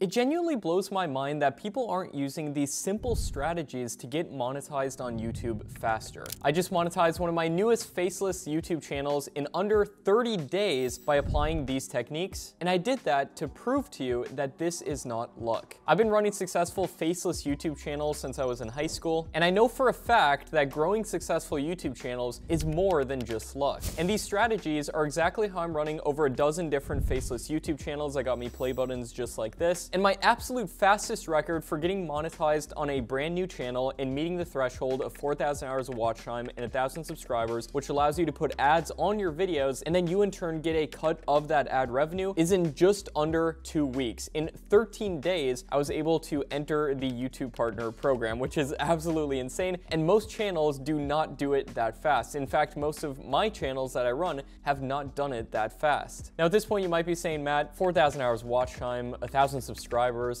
It genuinely blows my mind that people aren't using these simple strategies to get monetized on YouTube faster. I just monetized one of my newest faceless YouTube channels in under 30 days by applying these techniques, and I did that to prove to you that this is not luck. I've been running successful faceless YouTube channels since I was in high school, and I know for a fact that growing successful YouTube channels is more than just luck. And these strategies are exactly how I'm running over a dozen different faceless YouTube channels that got me play buttons just like this, and my absolute fastest record for getting monetized on a brand new channel and meeting the threshold of 4,000 hours of watch time and 1,000 subscribers, which allows you to put ads on your videos, and then you in turn get a cut of that ad revenue, is in just under two weeks. In 13 days, I was able to enter the YouTube Partner Program, which is absolutely insane, and most channels do not do it that fast. In fact, most of my channels that I run have not done it that fast. Now, at this point, you might be saying, Matt, 4,000 hours watch time, 1,000 subscribers,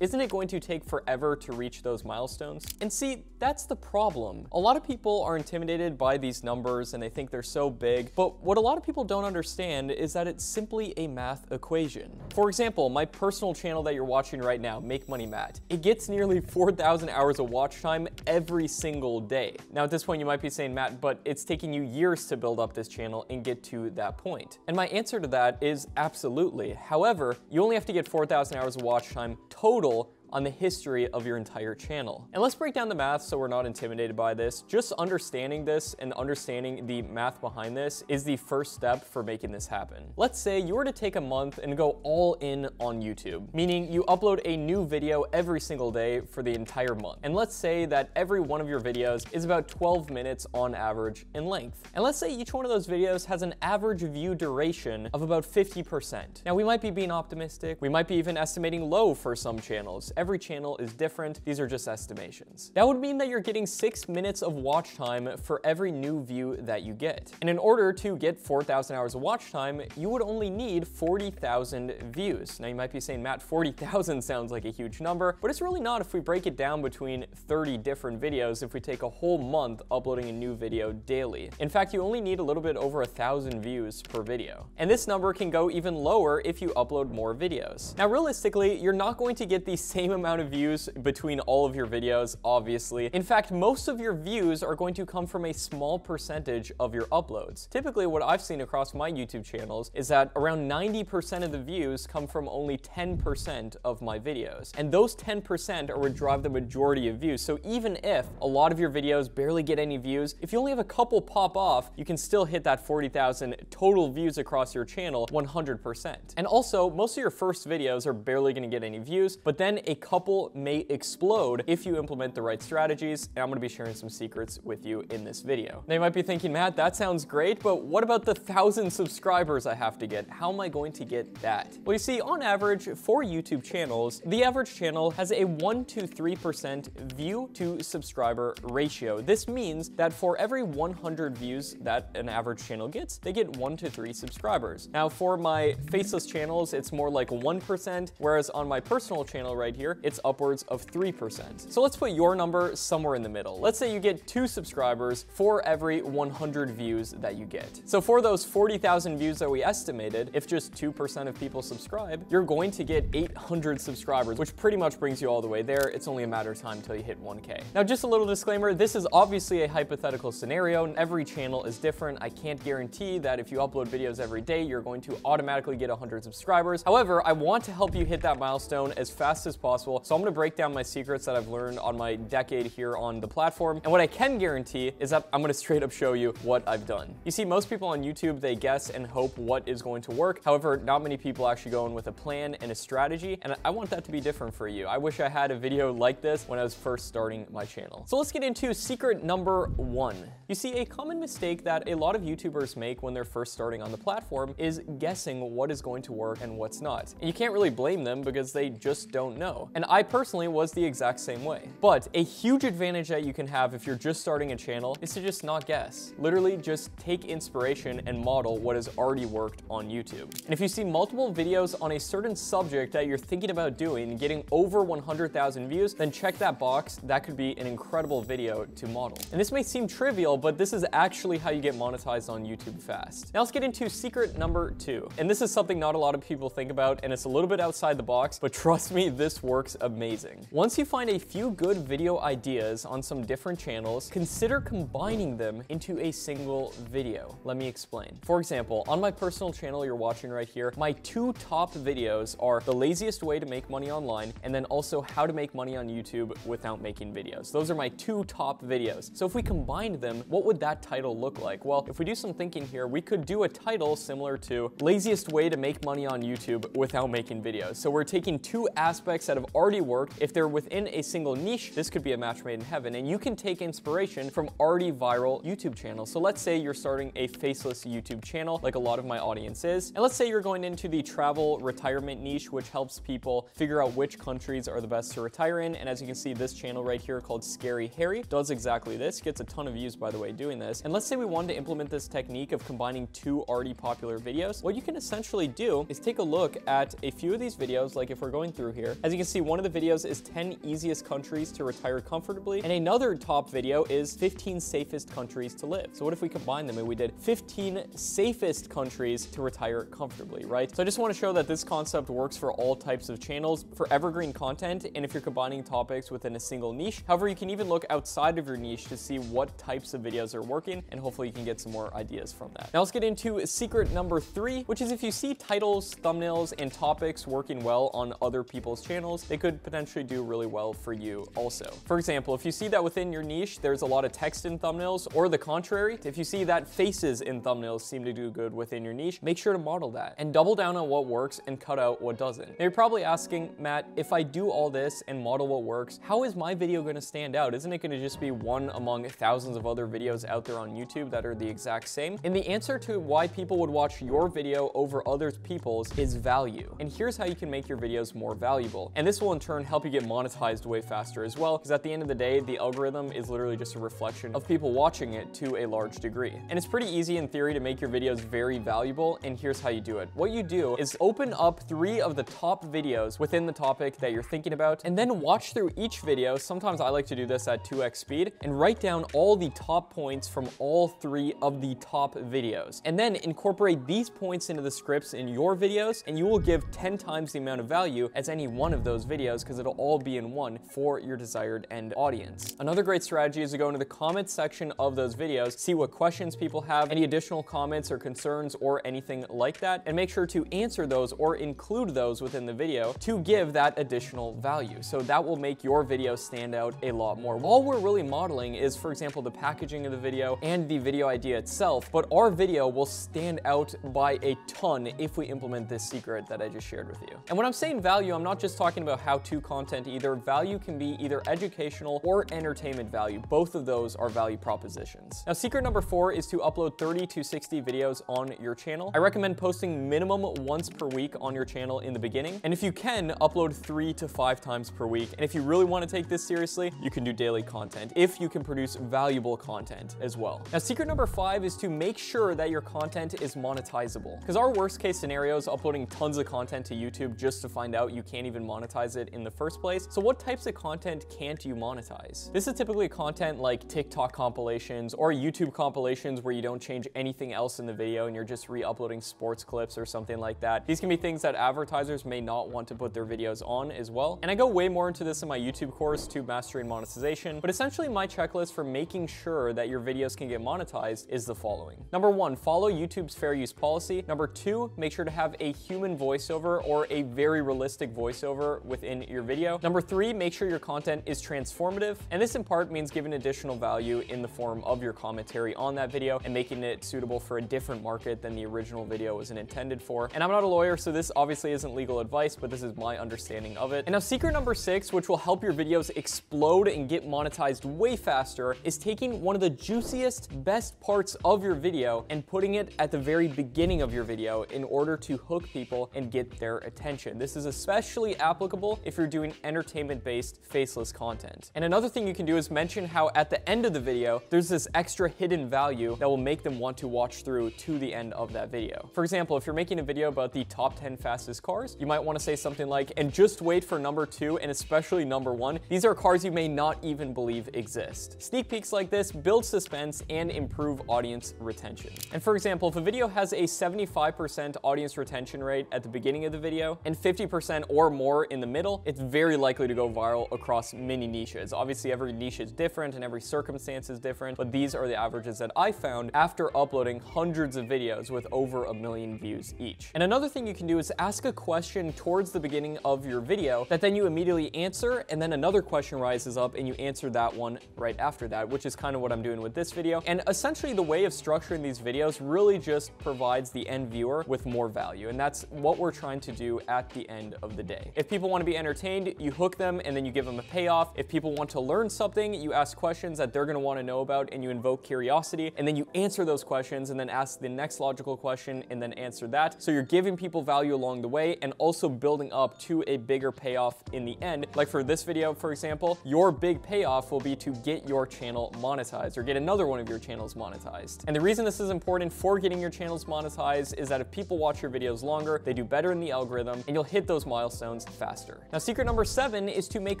isn't it going to take forever to reach those milestones? And see, that's the problem. A lot of people are intimidated by these numbers and they think they're so big, but what a lot of people don't understand is that it's simply a math equation. For example, my personal channel that you're watching right now, Make Money Matt, it gets nearly 4,000 hours of watch time every single day. Now, at this point, you might be saying, Matt, but it's taking you years to build up this channel and get to that point. And my answer to that is absolutely. However, you only have to get 4,000 hours of watch time total on the history of your entire channel. And let's break down the math so we're not intimidated by this. Just understanding this and understanding the math behind this is the first step for making this happen. Let's say you were to take a month and go all in on YouTube, meaning you upload a new video every single day for the entire month. And let's say that every one of your videos is about 12 minutes on average in length. And let's say each one of those videos has an average view duration of about 50%. Now we might be being optimistic, we might be even estimating low for some channels every channel is different. These are just estimations. That would mean that you're getting six minutes of watch time for every new view that you get. And in order to get 4,000 hours of watch time, you would only need 40,000 views. Now you might be saying, Matt, 40,000 sounds like a huge number, but it's really not if we break it down between 30 different videos if we take a whole month uploading a new video daily. In fact, you only need a little bit over a thousand views per video. And this number can go even lower if you upload more videos. Now, realistically, you're not going to get the same amount of views between all of your videos, obviously. In fact, most of your views are going to come from a small percentage of your uploads. Typically, what I've seen across my YouTube channels is that around 90% of the views come from only 10% of my videos. And those 10% are what drive the majority of views. So even if a lot of your videos barely get any views, if you only have a couple pop off, you can still hit that 40,000 total views across your channel 100%. And also, most of your first videos are barely gonna get any views, but then a couple may explode if you implement the right strategies, and I'm gonna be sharing some secrets with you in this video. Now you might be thinking, Matt, that sounds great, but what about the thousand subscribers I have to get? How am I going to get that? Well, you see, on average, for YouTube channels, the average channel has a 1 to 3% view to subscriber ratio. This means that for every 100 views that an average channel gets, they get 1 to 3 subscribers. Now, for my faceless channels, it's more like 1%, whereas on my personal channel right here, it's upwards of 3%. So let's put your number somewhere in the middle. Let's say you get two subscribers for every 100 views that you get. So for those 40,000 views that we estimated, if just 2% of people subscribe, you're going to get 800 subscribers, which pretty much brings you all the way there. It's only a matter of time until you hit 1K. Now, just a little disclaimer, this is obviously a hypothetical scenario and every channel is different. I can't guarantee that if you upload videos every day, you're going to automatically get 100 subscribers. However, I want to help you hit that milestone as fast as possible. So I'm gonna break down my secrets that I've learned on my decade here on the platform. And what I can guarantee is that I'm gonna straight up show you what I've done. You see, most people on YouTube, they guess and hope what is going to work. However, not many people actually go in with a plan and a strategy. And I want that to be different for you. I wish I had a video like this when I was first starting my channel. So let's get into secret number one. You see, a common mistake that a lot of YouTubers make when they're first starting on the platform is guessing what is going to work and what's not. And you can't really blame them because they just don't know. And I personally was the exact same way. But a huge advantage that you can have if you're just starting a channel is to just not guess. Literally just take inspiration and model what has already worked on YouTube. And if you see multiple videos on a certain subject that you're thinking about doing getting over 100,000 views, then check that box. That could be an incredible video to model. And this may seem trivial, but this is actually how you get monetized on YouTube fast. Now let's get into secret number two. And this is something not a lot of people think about, and it's a little bit outside the box, but trust me, this works amazing. Once you find a few good video ideas on some different channels, consider combining them into a single video. Let me explain. For example, on my personal channel you're watching right here, my two top videos are the laziest way to make money online, and then also how to make money on YouTube without making videos. Those are my two top videos. So if we combined them, what would that title look like? Well, if we do some thinking here, we could do a title similar to laziest way to make money on YouTube without making videos. So we're taking two aspects that have already worked. If they're within a single niche, this could be a match made in heaven. And you can take inspiration from already viral YouTube channels. So let's say you're starting a faceless YouTube channel, like a lot of my audience is. And let's say you're going into the travel retirement niche, which helps people figure out which countries are the best to retire in. And as you can see, this channel right here called Scary Harry does exactly this. Gets a ton of views, by the way, doing this. And let's say we wanted to implement this technique of combining two already popular videos. What you can essentially do is take a look at a few of these videos, like if we're going through here. As you can see, one of the videos is 10 easiest countries to retire comfortably, and another top video is 15 safest countries to live. So what if we combine them and we did 15 safest countries to retire comfortably, right? So I just want to show that this concept works for all types of channels, for evergreen content, and if you're combining topics within a single niche. However, you can even look outside of your niche to see what types of videos are working, and hopefully you can get some more ideas from that. Now let's get into secret number three, which is if you see titles, thumbnails, and topics working well on other people's channels, they could potentially do really well for you also. For example, if you see that within your niche, there's a lot of text in thumbnails, or the contrary, if you see that faces in thumbnails seem to do good within your niche, make sure to model that and double down on what works and cut out what doesn't. Now you're probably asking, Matt, if I do all this and model what works, how is my video gonna stand out? Isn't it gonna just be one among thousands of other videos out there on YouTube that are the exact same? And the answer to why people would watch your video over other people's is value. And here's how you can make your videos more valuable. And this will in turn help you get monetized way faster as well, because at the end of the day, the algorithm is literally just a reflection of people watching it to a large degree. And it's pretty easy in theory to make your videos very valuable, and here's how you do it. What you do is open up three of the top videos within the topic that you're thinking about, and then watch through each video. Sometimes I like to do this at 2x speed, and write down all the top points from all three of the top videos. And then incorporate these points into the scripts in your videos, and you will give 10 times the amount of value as any one of those videos because it'll all be in one for your desired end audience. Another great strategy is to go into the comments section of those videos, see what questions people have, any additional comments or concerns or anything like that, and make sure to answer those or include those within the video to give that additional value. So that will make your video stand out a lot more. All we're really modeling is, for example, the packaging of the video and the video idea itself, but our video will stand out by a ton if we implement this secret that I just shared with you. And when I'm saying value, I'm not just talking about how-to content either. Value can be either educational or entertainment value. Both of those are value propositions. Now, secret number four is to upload 30 to 60 videos on your channel. I recommend posting minimum once per week on your channel in the beginning. And if you can, upload three to five times per week. And if you really want to take this seriously, you can do daily content if you can produce valuable content as well. Now, secret number five is to make sure that your content is monetizable. Because our worst case scenario is uploading tons of content to YouTube just to find out you can't even monetize it in the first place. So what types of content can't you monetize? This is typically content like TikTok compilations or YouTube compilations where you don't change anything else in the video and you're just re-uploading sports clips or something like that. These can be things that advertisers may not want to put their videos on as well. And I go way more into this in my YouTube course, Tube Mastery and Monetization, but essentially my checklist for making sure that your videos can get monetized is the following. Number one, follow YouTube's fair use policy. Number two, make sure to have a human voiceover or a very realistic voiceover within your video. Number three, make sure your content is transformative. And this in part means giving additional value in the form of your commentary on that video and making it suitable for a different market than the original video was intended for. And I'm not a lawyer, so this obviously isn't legal advice, but this is my understanding of it. And now secret number six, which will help your videos explode and get monetized way faster, is taking one of the juiciest, best parts of your video and putting it at the very beginning of your video in order to hook people and get their attention. This is especially applicable applicable if you're doing entertainment-based faceless content. And another thing you can do is mention how at the end of the video, there's this extra hidden value that will make them want to watch through to the end of that video. For example, if you're making a video about the top 10 fastest cars, you might want to say something like, and just wait for number two and especially number one. These are cars you may not even believe exist. Sneak peeks like this build suspense and improve audience retention. And for example, if a video has a 75% audience retention rate at the beginning of the video and 50% or more in the middle, it's very likely to go viral across many niches. Obviously, every niche is different and every circumstance is different, but these are the averages that I found after uploading hundreds of videos with over a million views each. And another thing you can do is ask a question towards the beginning of your video that then you immediately answer, and then another question rises up and you answer that one right after that, which is kind of what I'm doing with this video. And essentially the way of structuring these videos really just provides the end viewer with more value. And that's what we're trying to do at the end of the day. If people want to be entertained, you hook them and then you give them a payoff. If people want to learn something, you ask questions that they're going to want to know about and you invoke curiosity and then you answer those questions and then ask the next logical question and then answer that. So you're giving people value along the way and also building up to a bigger payoff in the end. Like for this video, for example, your big payoff will be to get your channel monetized or get another one of your channels monetized. And the reason this is important for getting your channels monetized is that if people watch your videos longer, they do better in the algorithm and you'll hit those milestones faster. Now, secret number seven is to make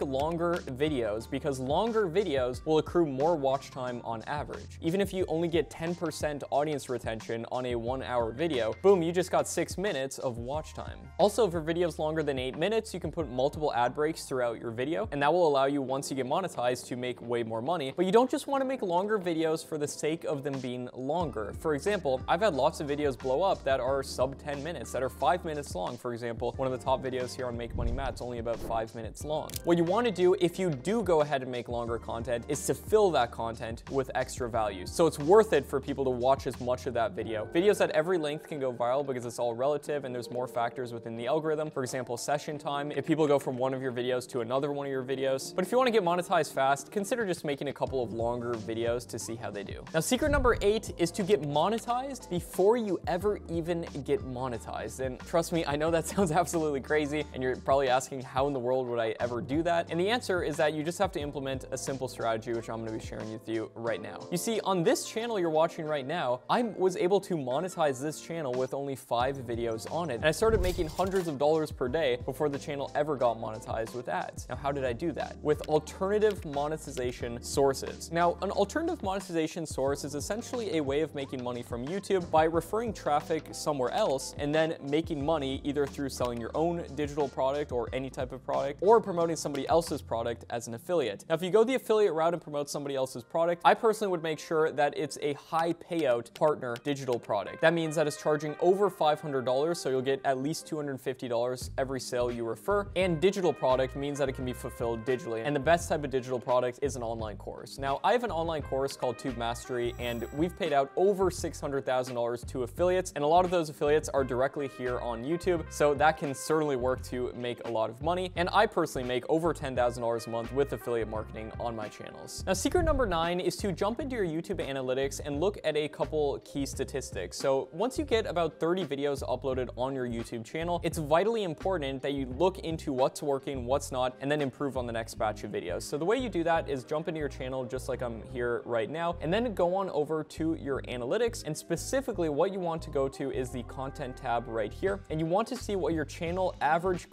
longer videos because longer videos will accrue more watch time on average. Even if you only get 10% audience retention on a one hour video, boom, you just got six minutes of watch time. Also, for videos longer than eight minutes, you can put multiple ad breaks throughout your video, and that will allow you, once you get monetized, to make way more money. But you don't just want to make longer videos for the sake of them being longer. For example, I've had lots of videos blow up that are sub 10 minutes, that are five minutes long. For example, one of the top videos here on Make Money Matt's only about five minutes long. What you want to do if you do go ahead and make longer content is to fill that content with extra value. So it's worth it for people to watch as much of that video. Videos at every length can go viral because it's all relative and there's more factors within the algorithm. For example, session time, if people go from one of your videos to another one of your videos. But if you want to get monetized fast, consider just making a couple of longer videos to see how they do. Now, secret number eight is to get monetized before you ever even get monetized. And trust me, I know that sounds absolutely crazy, and you're probably asking how in the world would I ever do that? And the answer is that you just have to implement a simple strategy, which I'm gonna be sharing with you right now. You see, on this channel you're watching right now, I was able to monetize this channel with only five videos on it. And I started making hundreds of dollars per day before the channel ever got monetized with ads. Now, how did I do that? With alternative monetization sources. Now, an alternative monetization source is essentially a way of making money from YouTube by referring traffic somewhere else and then making money either through selling your own digital product or any type of product or promoting somebody else's product as an affiliate. Now, if you go the affiliate route and promote somebody else's product, I personally would make sure that it's a high payout partner digital product. That means that it's charging over $500, so you'll get at least $250 every sale you refer. And digital product means that it can be fulfilled digitally. And the best type of digital product is an online course. Now, I have an online course called Tube Mastery, and we've paid out over $600,000 to affiliates, and a lot of those affiliates are directly here on YouTube, so that can certainly work to make a lot of money. And I personally make over $10,000 a month with affiliate marketing on my channels. Now, secret number nine is to jump into your YouTube analytics and look at a couple key statistics. So once you get about 30 videos uploaded on your YouTube channel, it's vitally important that you look into what's working, what's not, and then improve on the next batch of videos. So the way you do that is jump into your channel just like I'm here right now, and then go on over to your analytics. And specifically what you want to go to is the content tab right here. And you want to see what your channel average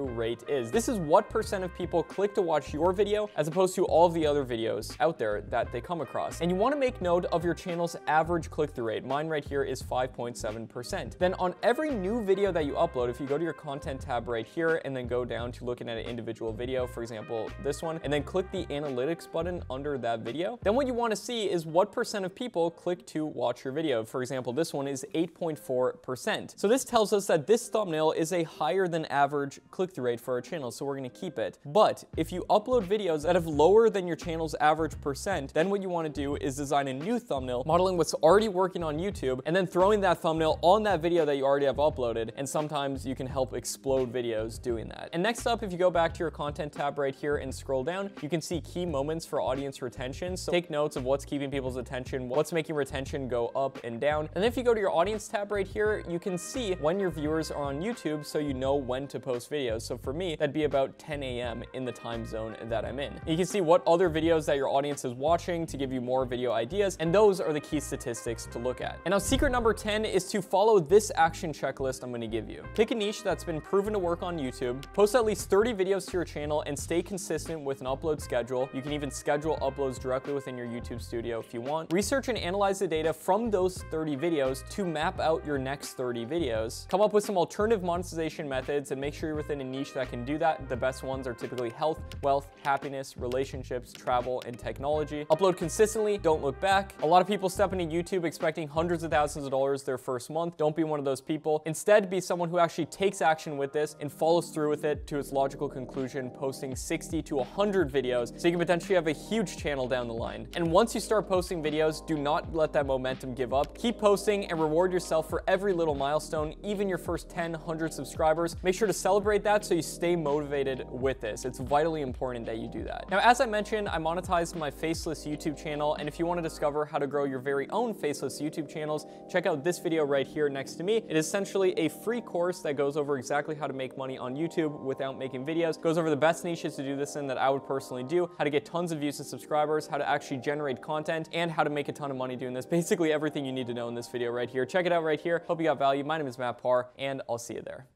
click-through rate is. This is what percent of people click to watch your video as opposed to all the other videos out there that they come across. And you want to make note of your channel's average click-through rate. Mine right here is 5.7%. Then on every new video that you upload, if you go to your content tab right here and then go down to looking at an individual video, for example, this one, and then click the analytics button under that video, then what you want to see is what percent of people click to watch your video. For example, this one is 8.4%. So this tells us that this thumbnail is a higher than average click-through rate for our channel, so we're going to keep it. But if you upload videos that have lower than your channel's average percent, then what you want to do is design a new thumbnail, modeling what's already working on YouTube, and then throwing that thumbnail on that video that you already have uploaded, and sometimes you can help explode videos doing that. And next up, if you go back to your content tab right here and scroll down, you can see key moments for audience retention. So take notes of what's keeping people's attention, what's making retention go up and down. And if you go to your audience tab right here, you can see when your viewers are on YouTube so you know when to post videos. So for me, that'd be about 10 a.m. in the time zone that I'm in. You can see what other videos that your audience is watching to give you more video ideas, and those are the key statistics to look at. And now secret number 10 is to follow this action checklist I'm gonna give you. Pick a niche that's been proven to work on YouTube, post at least 30 videos to your channel, and stay consistent with an upload schedule. You can even schedule uploads directly within your YouTube studio if you want. Research and analyze the data from those 30 videos to map out your next 30 videos. Come up with some alternative monetization methods and make sure you're within a niche that can do that. The best ones are typically health, wealth, happiness, relationships, travel, and technology. Upload consistently, don't look back. A lot of people step into YouTube expecting hundreds of thousands of dollars their first month. Don't be one of those people. Instead, be someone who actually takes action with this and follows through with it to its logical conclusion, posting 60 to 100 videos so you can potentially have a huge channel down the line. And once you start posting videos, do not let that momentum give up. Keep posting and reward yourself for every little milestone, even your first 10, 100 subscribers. Make sure to celebrate that so you stay motivated with this. It's vitally important that you do that. Now, as I mentioned, I monetized my faceless YouTube channel, and if you want to discover how to grow your very own faceless YouTube channels, check out this video right here next to me. It is essentially a free course that goes over exactly how to make money on YouTube without making videos, goes over the best niches to do this in that I would personally do, how to get tons of views and subscribers, how to actually generate content, and how to make a ton of money doing this. Basically everything you need to know in this video right here. Check it out right here. Hope you got value. My name is Matt Par, and I'll see you there.